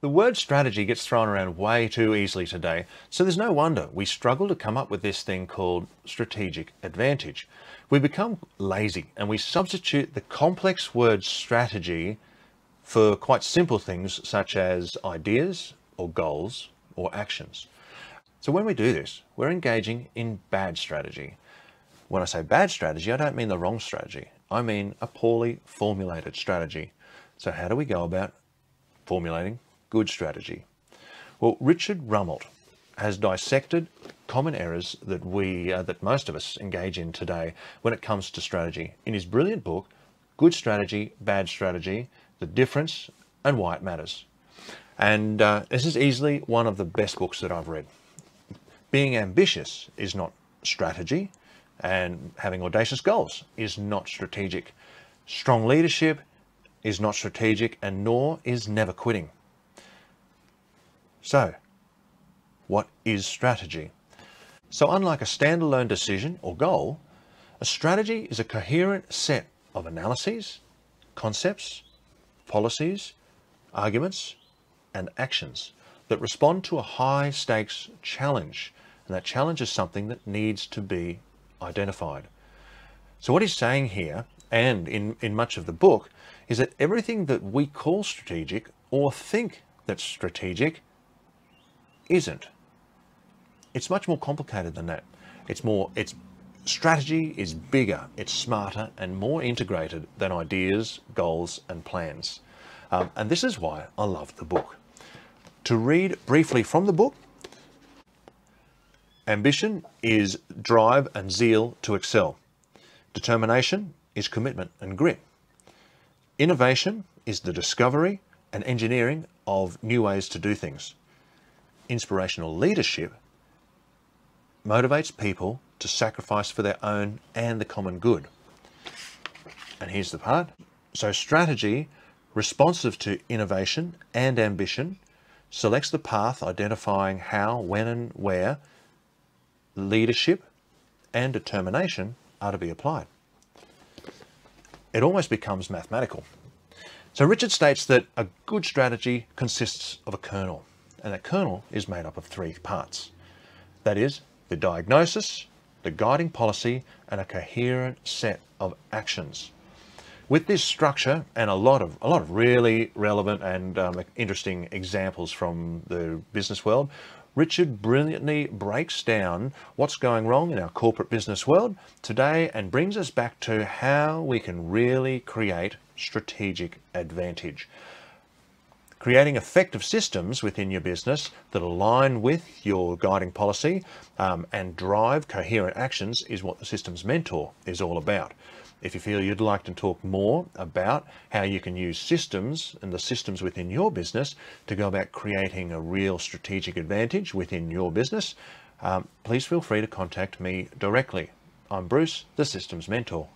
The word strategy gets thrown around way too easily today, so there's no wonder we struggle to come up with this thing called strategic advantage. We become lazy and we substitute the complex word strategy for quite simple things such as ideas or goals or actions. So when we do this, we're engaging in bad strategy. When I say bad strategy, I don't mean the wrong strategy. I mean a poorly formulated strategy. So how do we go about formulating good strategy? Well, Richard Rumelt has dissected common errors that we, uh, that most of us engage in today when it comes to strategy in his brilliant book, Good Strategy, Bad Strategy, The Difference and Why It Matters. And uh, this is easily one of the best books that I've read. Being ambitious is not strategy and having audacious goals is not strategic. Strong leadership is not strategic and nor is never quitting. So, what is strategy? So unlike a standalone decision or goal, a strategy is a coherent set of analyses, concepts, policies, arguments, and actions that respond to a high stakes challenge. And that challenge is something that needs to be identified. So what he's saying here, and in, in much of the book, is that everything that we call strategic or think that's strategic isn't. It's much more complicated than that. It's more, it's strategy is bigger, it's smarter and more integrated than ideas, goals and plans. Um, and this is why I love the book. To read briefly from the book, ambition is drive and zeal to excel. Determination is commitment and grit. Innovation is the discovery and engineering of new ways to do things. Inspirational leadership motivates people to sacrifice for their own and the common good. And here's the part. So strategy, responsive to innovation and ambition, selects the path identifying how, when and where leadership and determination are to be applied. It almost becomes mathematical. So Richard states that a good strategy consists of a kernel, and a kernel is made up of three parts. That is, the diagnosis, the guiding policy, and a coherent set of actions. With this structure and a lot of a lot of really relevant and um, interesting examples from the business world, Richard brilliantly breaks down what's going wrong in our corporate business world today and brings us back to how we can really create strategic advantage. Creating effective systems within your business that align with your guiding policy um, and drive coherent actions is what the Systems Mentor is all about. If you feel you'd like to talk more about how you can use systems and the systems within your business to go about creating a real strategic advantage within your business, um, please feel free to contact me directly. I'm Bruce, the Systems Mentor.